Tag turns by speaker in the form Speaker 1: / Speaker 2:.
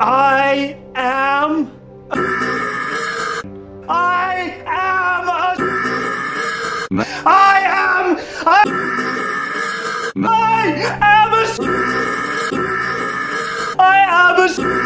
Speaker 1: I am. I am. A, I am. I, am a. I am a.